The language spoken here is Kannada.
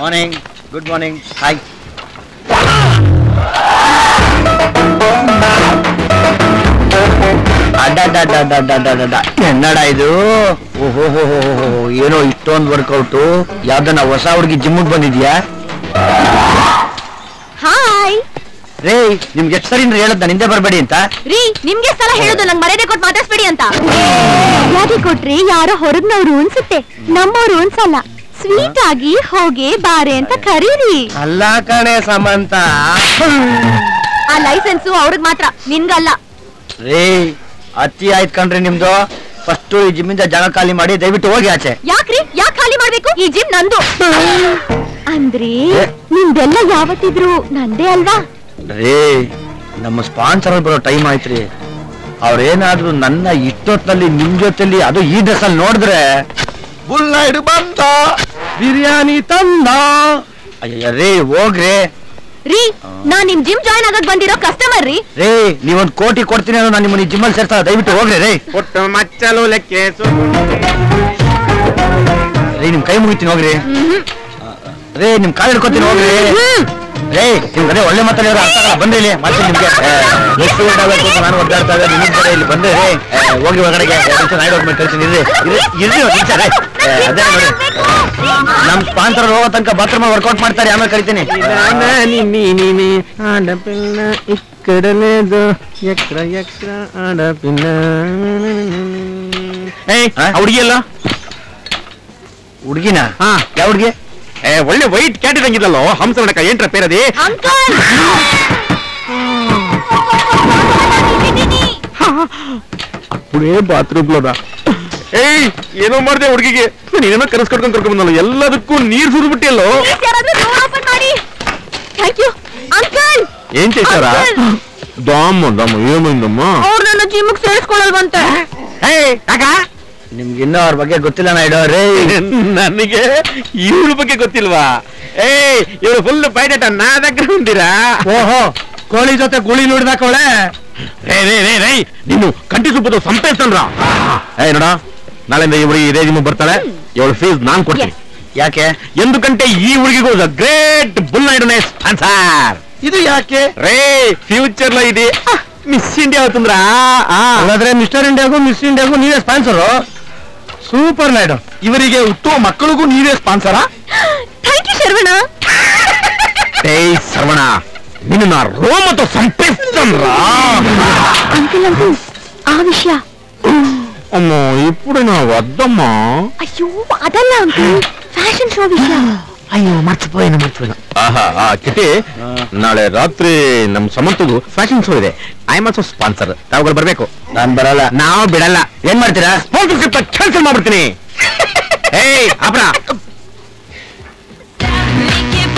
ಮಾರ್ನಿಂಗ್ ಗುಡ್ ಮಾರ್ನಿಂಗ್ ಹಾಯ್ ಅಡ್ಡ ಎನ್ನಡ ಇದು? ಓಹೋ ಏನೋ ಇಷ್ಟೊಂದು ವರ್ಕೌಟು. ಯಾವ್ದನ್ನ ಹೊಸ ಹುಡುಗಿ ಜಿಮ್ಗೆ ಬಂದಿದ್ಯಾ? ಹಾಯ್ ರೇ ನಿಮ್ಗೆ ಎಷ್ಟು ಸರಿ ಹೇಳದ್ ನಾನು ಹಿಂದೆ ಬರಬೇಡಿ ಅಂತ. ರೀ ನಿಮ್ಗೆ ಸಲ ಹೇಳುದು? ನಂಗೆ ಮರ್ಯಾದೆ ಕೊಟ್ಟು ಮಾತಾಡ್ಸ್ಬೇಡಿ ಅಂತ. ಮರ್ಯಾದೆ ಕೊಟ್ರಿ ಯಾರೋ ಹೊರಗ್ನವ್ರು ಅನ್ಸುತ್ತೆ. ನಮ್ಮವ್ರು ಅನ್ಸಲ್ಲ. ಸ್ವೀಟ್ ಆಗಿ ಹೋಗಿ ಬಾರೆ ಅಂತ ಕರೀರಿ. ಅಲ್ಲ ಕಣೆ ಸಮಂತ. ಆ ಲೈಸೆನ್ಸ್ ಅವ್ರಿಗೆ ಮಾತ್ರ ನಿನ್ಗಲ್ಲ ರೇ ಅತಿ ಆಯ್ತು ಕಣ್ರಿ ನಿಮ್ದು. ಫಸ್ಟ್ ಈ ಜಿಮ್ಮಿಂದ ಜಾಗ ಖಾಲಿ ಮಾಡಿ ದಯವಿಟ್ಟು ಹೋಗಿ ಆಚೆ. ಯಾಕ್ರಿ? ಯಾಕೆ ಖಾಲಿ ಮಾಡ್ಬೇಕು? ಈ ಜಿಮ್ ನಂದು. ಅಂದ್ರೆ ನಿಮ್ದೆಲ್ಲ ಯಾವತ್ತಿದ್ರು ನಂದೇ ಅಲ್ವಾ? ರೇ ನಮ್ಮ ಸ್ಪಾನ್ಸರ್ ಬರೋ ಟೈಮ್ ಆಯ್ತ್ರಿ. ಅವ್ರೇನಾದ್ರೂ ನನ್ನ ಇಷ್ಟೊತ್ತಲ್ಲಿ ನಿಮ್ ಜೊತೆಲಿ ಅದು ಈ ಡ್ರೆಸ್ ಅಲ್ಲಿ ನೋಡಿದ್ರೆ ಬುಲ್ಲೈಡ್ ಬಂದ ಬಿರಿಯಾನಿ ತಂದ. ರೇ ಹೋಗ್ರಿ. ರೀ ನಾನ್ ನಿಮ್ ಜಿಮ್ ಜಾಯ್ನ್ ಆಗಕ್ ಬಂದಿರೋ ಕಸ್ಟಮರ್ ರೀ. ರೇ ನೀವೊಂದ್ ಕೋಟಿ ಕೊಡ್ತೀನಿ ಅನ್ನೋ ನಾನು ನಿಮ್ಮನ್ನ ಜಿಮ್ಮಲ್ಲಿ ಸೇರ್ತಾ ದಯವಿಟ್ಟು ಹೋಗ್ರಿ ರೇ. ಪುಟ್ಟು ಮಚ್ಚಲು ಲೆಕ್ಕೆ ರೇ ನಿಮ್ ಕೈ ಮುಗಿತೀನಿ ಹೋಗ್ರಿ. ರೇ ನಿಮ್ ಕಾಲ್ ಹಿಡ್ಕೊತೀನಿ ಹೋಗ್ರಿ. ರೇ ಇವ್ರೆ ಒಳ್ಳೆ ಮಾತಾಡಿದ್ರೆ ಅರ್ಥ ಆಗಲ್ಲ ಬಂದ್ರಿ ಇಲ್ಲಿ ಮತ್ತೆ ನಿಮ್ಗೆ. ಎಷ್ಟು ಗಂಟೆ ಆಗಬೇಕು ನಾನು ಒದ್ದಾಡ್ತಾ ಇದ್ದೆ. ನಿಮ್ಮ ಕಡೆ ಇಲ್ಲಿ ಬಂದ್ರಿ ಹೋಗಿ ಒಳಗಡೆಗೆ ನಾಯ್ಡು ಹೋಗ್ಬೇಕು ಕಳ್ತೀನಿ ಇರ್ರಿ ಇರ್ರಿ ಒಂದು ಅದೇ ನೋಡಿ. ನಮ್ ಪಾಂತರ ಹೋಗೋ ತನಕ ಬಾತ್ರೂಮ್ ವರ್ಕೌಟ್ ಮಾಡ್ತಾರೆ ಆಮೇಲೆ ಕರಿತೀನಿ. ಆಡಪಿಲ್ಲ ಏಯ್ ಹುಡುಗಿ ಅಲ್ಲ? ಹುಡುಗಿನ? ಹಾ. ಯಾವ ಹುಡುಗಿ? ಒಳ್ಳೆ ವೈಟ್ ಕ್ಯಾಟರಿಂಗ್ ಇದಲ್ಲೋ ಹಂಸನಕ ಏನ್ರ ಪೇರದೆ అప్పుడే బాత్రూమ్లో రా ఏయ్ ಏನೋ ಮಾಡಿದೆ ಹುಡುಗಿಗೆ ನೀನೇನೋ ಕನಸು ಕಟ್ಕೊಂಡು ಕರ್ಕೊಂಡ್ ಬಂದಲ್ಲ ಎಲ್ಲದಕ್ಕೂ ನೀರ್ ಸುರಿಬಿಟ್ಟಿಯಲ್ಲೋ ఏం చేశారా దామ్మ దామ్మ ఏమైందమ్మా ಅವ್ರು ನನ್ನ ಜಿಮ್ಗೆ ಸೇರಿಸ್ಕೊಳ್ಳಲ್ವಂತೆ ಏಯ್ ಕಾಕ ಇನ್ನೂ ಅವ್ರ ಬಗ್ಗೆ ಗೊತ್ತಿಲ್ಲ ನಾಯ್ಡು ಅವ್ರಿ ನನಗೆ ಇವ್ರ ಬಗ್ಗೆ ಗೊತ್ತಿಲ್ವಾ? ಏಯ್ ಇವ್ರು ಫುಲ್ ಪೈಡೇಟ ನಾ ದಗ್ರ ಬಂದಿರಾ ಓಹೋ ಕೋಳಿ ಜೊತೆ ಗುಳಿ ನೋಡಿದಾಕೋಳೆ ರೇ ರೇ ರೇ ರೇ ನೀನು ಕಂಟಿ ಸುಬ್ಬದು ಸಂಪೇಸ್ತನ್ರ ಏ ನೋಡ ನಾಳೆಯಿಂದ ಇವಳಿಗೆ ಇದೇ ಜಿಮ್ ಬರ್ತಾಳೆ. ಇವಳ ಫೀಸ್ ನಾನ್ ಕೊಡ್ತೀನಿ. ಯಾಕೆ? ಎಂದು ಗಂಟೆ ಈ ಹುಡುಗಿಗೂ ದ ಗ್ರೇಟ್ ಬುಲ್ ನೈಡನ್ ಸ್ಪಾನ್ಸರ್ ಇದು ಯಾಕೆ? ರೇ ಫ್ಯೂಚರ್ ಲೋ ಇದೆ. ಮಿಸ್ ಇಂಡಿಯಾ ಹೋತಂದ್ರ ಹಾಗಾದ್ರೆ ಮಿಸ್ಟರ್ ಇಂಡಿಯಾಗೂ ಮಿಸ್ ಇಂಡಿಯಾಗೂ ನೀವೇ ಸ್ಪಾನ್ಸರು ಸೂಪರ್ ನಾಯ್ಡು ಇವರಿಗೆ ಹುಟ್ಟುವ ಮಕ್ಕಳಿಗೂ ನೀವೇ ಸ್ಪಾನ್ಸರಾ ಥ್ಯಾಂಕ್ ಯು ಶರವಣ ಏಯ್ ಶ್ರವಣ నిన్ను నా రోమతో సంపేస్తాన్రా ಅಂಕಲ್ ಅಂಕಲ್ ಆ ವಿಷಯ అమ్మో ఇప్పుడు నా వద్దమ్మా ಅಯ್ಯೋ ಅದಲ್ಲ ಅಂಕಲ್ ಫ್ಯಾಷನ್ ಶೋ ವಿಷಯ ಅಯ್ಯೋ ಮರ್ಚಿಪೋಯ್ನ ಮರ್ಚಿಪೋಯ್ನ ಆಹಾ ಆ ಕಿಟಿ ನಾಳೆ ರಾತ್ರಿ ನಮ್ ಸಮಂತದು ಫ್ಯಾಷನ್ ಶೋ ಇದೆ. ಐ ಆಮ್ ಆಲ್ಸೋ ಸ್ಪಾನ್ಸರ್ ತಾವುಗಳು ಬರಬೇಕು? ನಾನ್ ಬರಲ್ಲ. ನಾವು ಬಿಡಲ್ಲ. ಏನ್ ಮಾಡ್ತೀರಾ? ಸ್ಪಾನ್ಸರ್ಶಿಪ್ ಕ್ಯಾನ್ಸಲ್ ಮಾಡ್ಬಿಡ್ತೀನಿ. ಏಯ್ ಅಪ್ರ